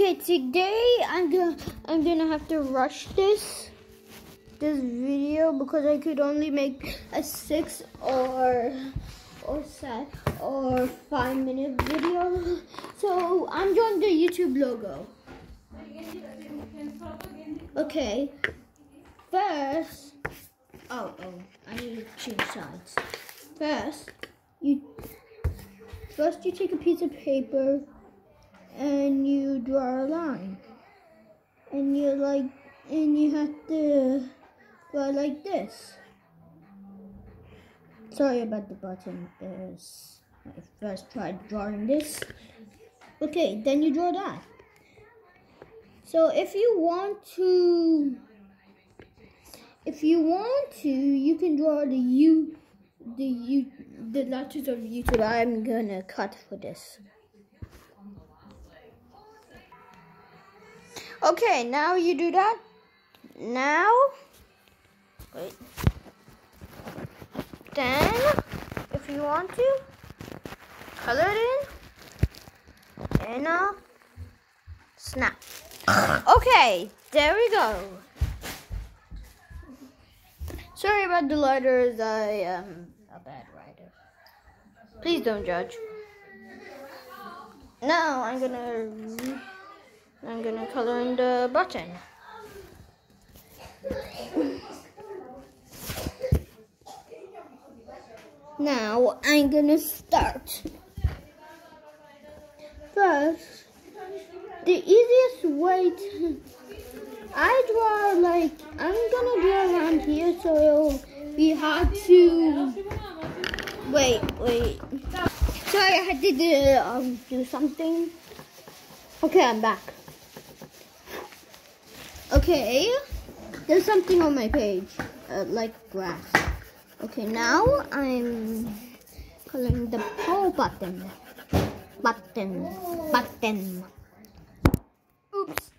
Okay, today I'm gonna I'm gonna have to rush this this video because I could only make a six or or set or five minute video. So I'm doing the YouTube logo. Okay. First oh oh I need to change sides. First you first you take a piece of paper and you draw a line. And you like and you have to draw like this. Sorry about the button. This I first tried drawing this. Okay, then you draw that. So if you want to if you want to, you can draw the U the U the letters of YouTube. I'm gonna cut for this. Okay, now you do that. Now, wait. Then, if you want to, color it in, and a snap. Okay, there we go. Sorry about the lighters, I am a bad writer. Please don't judge. Now I'm gonna I'm gonna color in the button. Now I'm gonna start. First, the easiest way to I draw like I'm gonna draw around here so it'll be hard to wait, wait. Sorry, I had to do, um, do something. Okay, I'm back. Okay, there's something on my page, uh, like grass. Okay, now I'm coloring the whole button. Button, button. Oops.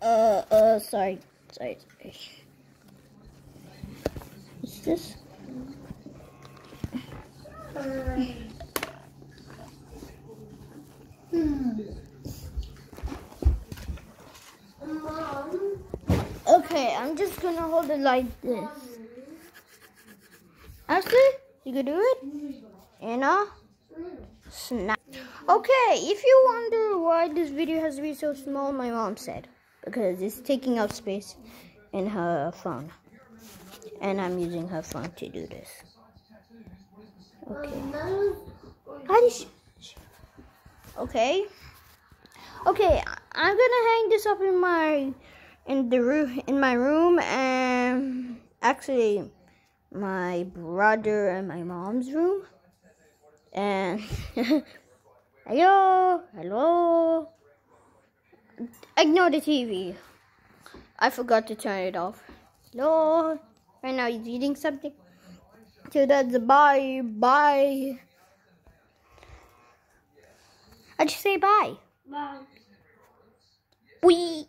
Uh, uh, sorry, sorry, sorry. What's this? Okay, I'm just gonna hold it like this. Ashley, you can do it? Anna? Snap. Okay, if you wonder why this video has to be so small, my mom said. Because it's taking up space in her phone. And I'm using her phone to do this. Okay. How did she... Okay. Okay, I'm gonna hang this up in my in the room in my room and actually my brother and my mom's room. And hello, hello. Ignore the TV. I forgot to turn it off. Hello. Right now he's eating something. So that's bye, bye. i just say bye? Bye. We.